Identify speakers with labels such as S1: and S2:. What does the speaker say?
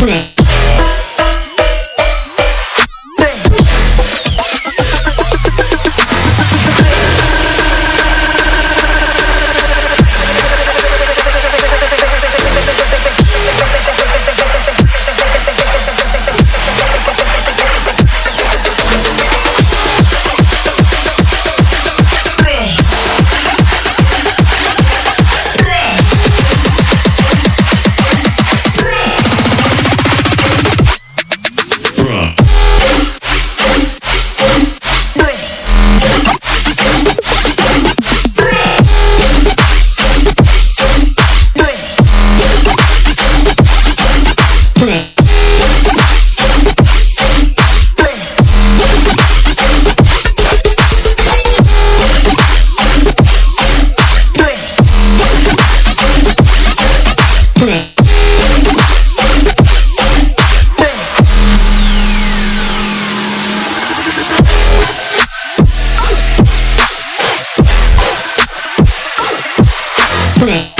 S1: Bruh. Play.